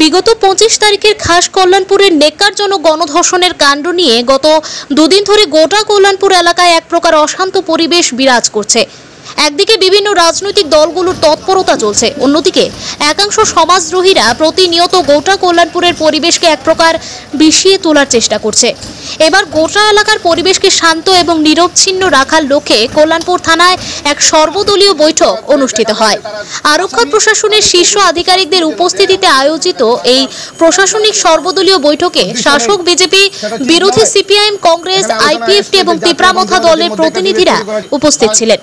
বিগত পঁচিশ তারিখের খাস কল্যাণপুরের নেকারজনক গণধর্ষণের কাণ্ড নিয়ে গত দুদিন ধরে গোটা কল্যাণপুর এলাকায় এক প্রকার অশান্ত পরিবেশ বিরাজ করছে। একদিকে বিভিন্ন রাজনৈতিক দলগুলোর তৎপরতা চলছে, অন্যদিকে একাংশ সমাজদ্রোহীরা প্রতিনিয়ত গোটা কল্যাণপুরের পরিবেশকে এক প্রকার বিষিয়ে তোলার চেষ্টা করছে। এবার গোটা এলাকার পরিবেশকে শান্ত এবং নিরবচ্ছিন্ন রাখার লক্ষ্যে কল্যাণপুর থানায় এক সর্বদলীয় বৈঠক অনুষ্ঠিত হয়। আরক্ষা প্রশাসনের শীর্ষ আধিকারিকদের উপস্থিতিতে আয়োজিত এই প্রশাসনিক সর্বদলীয় বৈঠকে শাসক বিজেপি, বিরোধী সিপিআইএম, কংগ্রেস, আইপিএফটি এবং তিপ্রামথা দলের প্রতিনিধিরা উপস্থিত ছিলেন।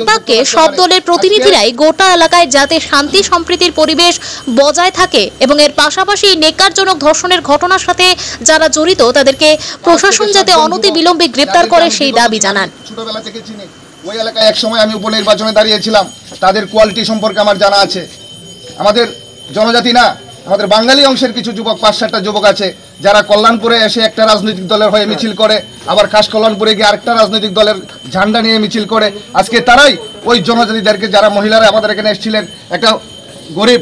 এক সব দলের প্রতিনিধিরাই গোটা এলাকায় যাতে শান্তি, সম্প্রীতির পরিবেশ বজায় থাকে এবং এর পাশাপাশি নেকারজনক ধর্ষণের ঘটনার সাথে যারা জড়িত, তাদেরকে প্রশাসন যাতে অনতি বিলম্বে গ্রেপ্তার করে সেই দাবি জানান। ওই এলাকায় এক সময় আমি উপনির্বাচনে দাঁড়িয়েছিলাম। তাদের কোয়ালিটি সম্পর্কে আমার জানা আছে। আমাদের জনজাতি না আমাদের বাঙালি অংশের কিছু যুবক, পাঁচ সাতটা যুবক আছে, যারা কল্যাণপুরে এসে একটা রাজনৈতিক দলের হয়ে মিছিল করে, আবার খাস কল্যাণপুরে গিয়ে আরেকটা রাজনৈতিক দলের ঝান্ডা নিয়ে মিছিল করে। আজকে তারাই ওই জনজাতিদেরকে, যারা মহিলারা আমাদের এখানে এসেছিলেন, একটা গরিব,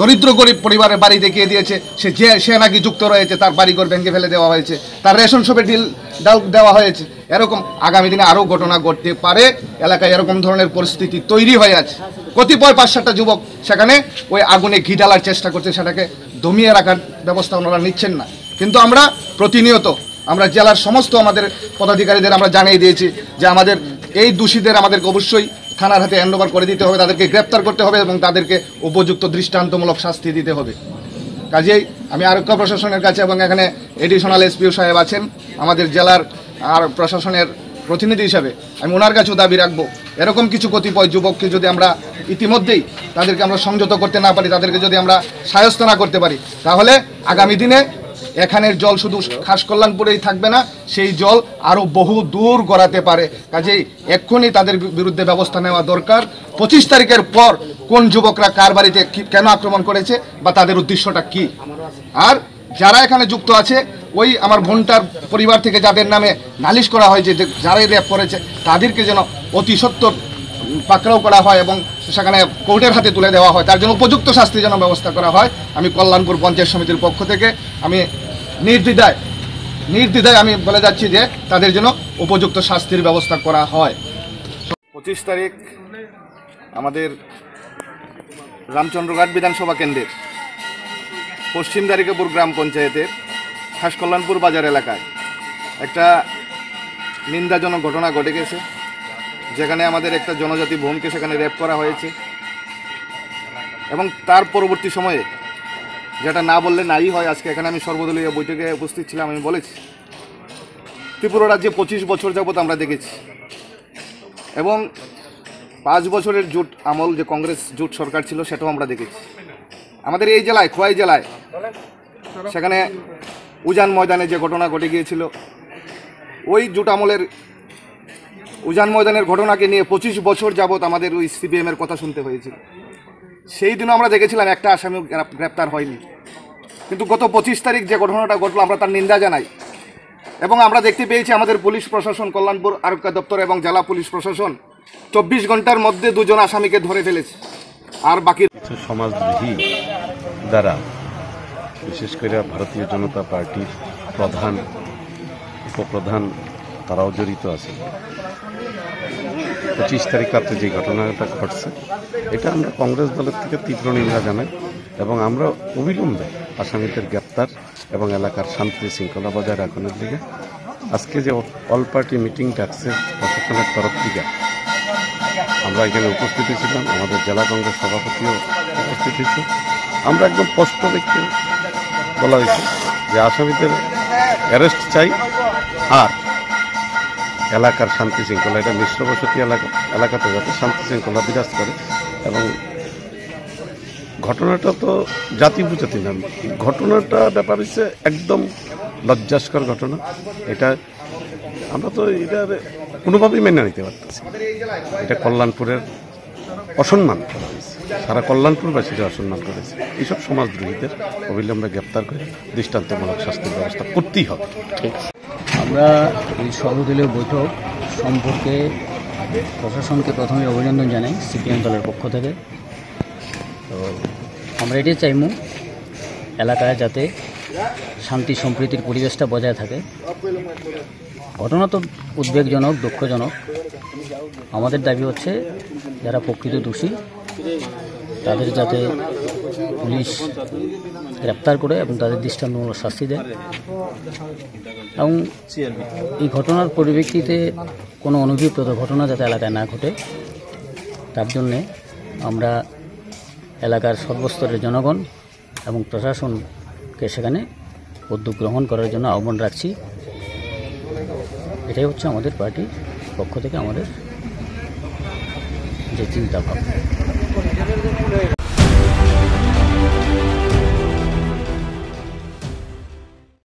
দরিদ্র গরিব পরিবারের বাড়ি দেখিয়ে দিয়েছে। সে যে, সে নাকি যুক্ত রয়েছে, তার বাড়িঘর ভেঙে ফেলে দেওয়া হয়েছে, তার রেশন শপে ডিল ডাল দেওয়া হয়েছে। এরকম আগামী দিনে আরও ঘটনা ঘটতে পারে। এলাকায় এরকম ধরনের পরিস্থিতি তৈরি হয়ে আছে। কতিপয় পাঁচ সাতটা যুবক সেখানে ওই আগুনে ঘি ঢালার চেষ্টা করছে, সেটাকে দমিয়ে রাখার ব্যবস্থা ওনারা নিচ্ছেন না। কিন্তু আমরা প্রতিনিয়ত আমরা জেলার সমস্ত আমাদের পদাধিকারীদের আমরা জানিয়ে দিয়েছি যে আমাদের এই দোষীদের আমাদেরকে অবশ্যই থানার হাতে হ্যান্ডওভার করে দিতে হবে, তাদেরকে গ্রেপ্তার করতে হবে এবং তাদেরকে উপযুক্ত দৃষ্টান্তমূলক শাস্তি দিতে হবে। কাজেই আমি আরক্ষা প্রশাসনের কাছে এবং এখানে এডিশনাল এসপিও সাহেব আছেন, আমাদের জেলার আর প্রশাসনের প্রতিনিধি হিসাবে আমি ওনার কাছেও দাবি রাখব এরকম কিছু কতিপয় যুবককে যদি আমরা ইতিমধ্যেই তাদেরকে আমরা সংযত করতে না পারি, তাদেরকে যদি আমরা সায়স্ত না করতে পারি, তাহলে আগামী দিনে এখানের জল শুধু খাস কল্যাণপুরেই থাকবে না, সেই জল আরও বহু দূর গড়াতে পারে। কাজেই এক্ষুনি তাদের বিরুদ্ধে ব্যবস্থা নেওয়া দরকার। পঁচিশ তারিখের পর কোন যুবকরা কার বাড়িতে কেন আক্রমণ করেছে বা তাদের উদ্দেশ্যটা কি? আর যারা এখানে যুক্ত আছে ওই আমার বোনটার পরিবার থেকে যাদের নামে নালিশ করা হয়েছে যে যারাই র্যাপ করেছে, তাদেরকে যেন অতি সত্তর পাকড়াও করা হয় এবং সেখানে কোর্টের হাতে তুলে দেওয়া হয়। তার জন্য উপযুক্ত শাস্তি যেন ব্যবস্থা করা হয়। আমি কল্যাণপুর পঞ্চায়েত সমিতির পক্ষ থেকে আমি নির্দ্বিধায় নির্দ্বিধায় আমি বলে যাচ্ছি যে তাদের জন্য উপযুক্ত শাস্তির ব্যবস্থা করা হয়। পঁচিশ তারিখ আমাদের রামচন্দ্রঘাট বিধানসভা কেন্দ্রের পশ্চিম দ্বারিকাপুর গ্রাম পঞ্চায়েতের খাস কল্যাণপুর বাজার এলাকায় একটা নিন্দাজনক ঘটনা ঘটে গেছে। যেখানে আমাদের একটা জনজাতি বোনকে সেখানে র্যাপ করা হয়েছে। এবং তার পরবর্তী সময়ে যেটা না বললে নাই হয়, আজকে এখানে আমি সর্বদলীয় বৈঠকে উপস্থিত ছিলাম, আমি বলেছি। ত্রিপুরা রাজ্যে পঁচিশ বছর যাবত আমরা দেখেছি। এবং পাঁচ বছরের জোট আমল, যে কংগ্রেস জোট সরকার ছিল, সেটাও আমরা দেখেছি। আমাদের এই জেলায়, খোয়াই জেলায়, সেখানে উজান ময়দানে যে ঘটনা ঘটে গিয়েছিল, ওই জোট আমলের উজান ময়দানের ঘটনাকে নিয়ে পঁচিশ বছর যাবৎ আমাদের ওই সিপিএমের কথা শুনতে হয়েছিল। সেই দিনও আমরা দেখেছিলাম একটা আসামি গ্রেপ্তার হয়নি। কিন্তু গত পঁচিশ তারিখ যে ঘটনাটা ঘটলো, আমরা তার নিন্দা জানাই। এবং আমরা দেখতে পেয়েছি আমাদের পুলিশ প্রশাসন, কল্যাণপুর আরক্ষা দপ্তর এবং জেলা পুলিশ প্রশাসন চব্বিশ ঘণ্টার মধ্যে দুজন আসামিকে ধরে ফেলেছে। আর বাকি সমাজদ্রোহী দ্বারা বিশেষ করে ভারতীয় জনতা পার্টির প্রধান, উপপ্রধান তারাও জড়িত আছে। পঁচিশ তারিখ রাত্রে যে ঘটনাটা ঘটছে, এটা আমরা কংগ্রেস দলের থেকে তীব্র নিন্দা জানাই এবং আমরা অবিলম্বে আসামিদের গ্রেপ্তার এবং এলাকার শান্তি শৃঙ্খলা বজায় রাখানোর দিকে আজকে যে অল পার্টি মিটিং ডাকছে প্রশাসনের তরফ থেকে, আমরা এখানে উপস্থিত ছিলাম, আমাদের জেলা কংগ্রেস সভাপতিও উপস্থিত হয়েছে। আমরা একদম স্পষ্ট দেখতে বলা হয়েছে যে আসামিদের অ্যারেস্ট চাই আর এলাকার শান্তি শৃঙ্খলা, এটা মিশ্র বসতি এলাকা, এলাকাতে যাতে শান্তি শৃঙ্খলা বিরাজ করে। এবং ঘটনাটা তো জাতি বুঝাতি না। ঘটনাটা ব্যাপার হচ্ছে একদম লজ্জাস্কর ঘটনা। এটা আমরা তো এটা কোনোভাবেই মেনে নিতে পারতেছি এটা কল্যাণপুরের অসম্মান করা হয়েছে। সারা কল্যাণপুরবাসীরা অসম্মান করেছে। এইসব সমাজদ্রোহীদের অবিলম্বে গ্রেপ্তার করে দৃষ্টান্তমূলক শাস্তির ব্যবস্থা করতেই হবে। আমরা এই সর্বদলীয় বৈঠক সম্পর্কে প্রশাসনকে প্রথমে অভিনন্দন জানাই সিপিএম দলের পক্ষ থেকে। তো আমরা এটাই চাইব এলাকায় যাতে শান্তি সম্প্রীতির পরিবেশটা বজায় থাকে। ঘটনা তো উদ্বেগজনক দুঃখজনক। আমাদের দাবি হচ্ছে যারা প্রকৃত দোষী তাদের যাতে পুলিশ গ্রেপ্তার করে এবং তাদের দৃষ্টান্তমূলক শাস্তি দেয়। এবং এই ঘটনার পরিপ্রেক্ষিতে কোনো অনভিপ্রেত ঘটনা যাতে এলাকায় না ঘটে, তার জন্যে আমরা এলাকার সর্বস্তরের জনগণ এবং প্রশাসনকে সেখানে উদ্যোগ গ্রহণ করার জন্য আহ্বান রাখছি। এটাই হচ্ছে আমাদের পার্টির পক্ষ থেকে আমাদের じゃあ次歌うか。